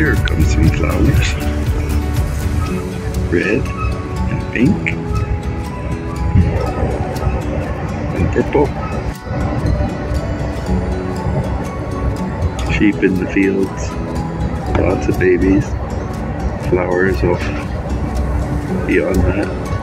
flowers. Red and pink and purple. Sheep in the fields. Lots of babies. Flowers off beyond that.